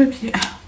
桂皮。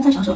刚才想说